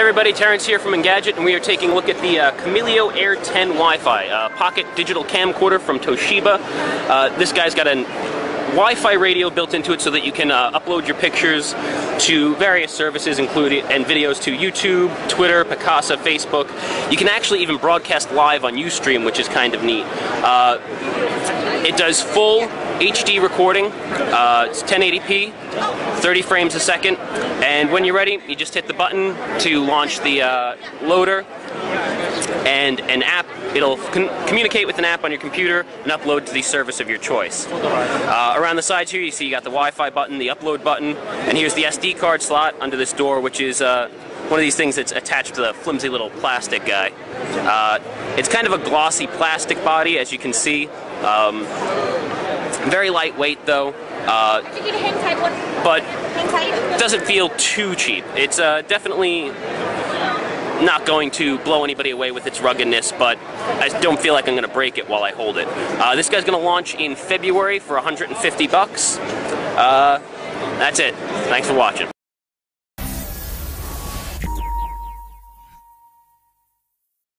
Everybody, Terrence here from Engadget, and we are taking a look at the uh, Camileo Air 10 Wi-Fi, uh, pocket digital camcorder from Toshiba. Uh, this guy's got a Wi-Fi radio built into it so that you can uh, upload your pictures to various services, including and videos to YouTube, Twitter, Picasa, Facebook. You can actually even broadcast live on Ustream, which is kind of neat. Uh, it does full HD recording. Uh, it's 1080p, 30 frames a second, and when you're ready, you just hit the button to launch the uh, loader and an app. It'll communicate with an app on your computer and upload to the service of your choice. Uh, around the sides here, you see you got the Wi-Fi button, the upload button, and here's the SD card slot under this door, which is uh, one of these things that's attached to the flimsy little plastic guy. Uh, it's kind of a glossy plastic body, as you can see. Um, very lightweight though. Uh, but doesn't feel too cheap. It's uh, definitely not going to blow anybody away with its ruggedness, but I don't feel like I'm going to break it while I hold it. Uh, this guy's going to launch in February for 150 bucks. Uh, that's it. Thanks for watching.